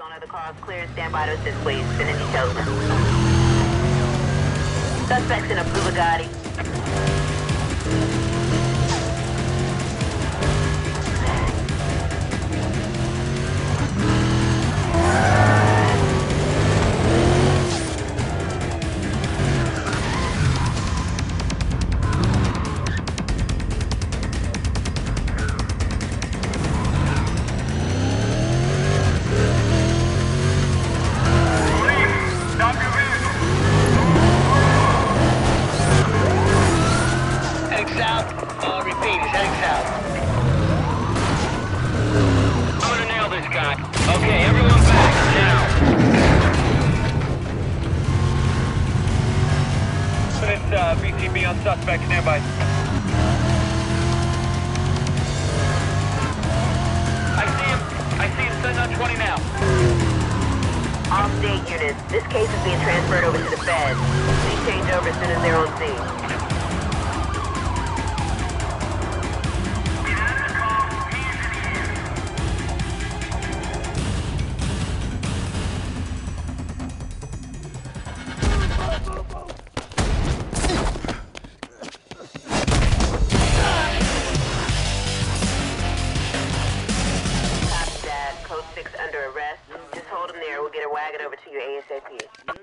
on other cars clear. Stand by to assist, please. Suspects in a Bugatti. Repeat, heading south. I'm gonna nail this guy. Okay, everyone back, now. It's uh, BTB on suspect standby. I see him. I see him sitting on 20 now. All state units. This case is being transferred over to the feds. Please change over as soon as they're on scene. Copy that. Code 6 under arrest. Just hold him there. We'll get a wagon over to you ASAP.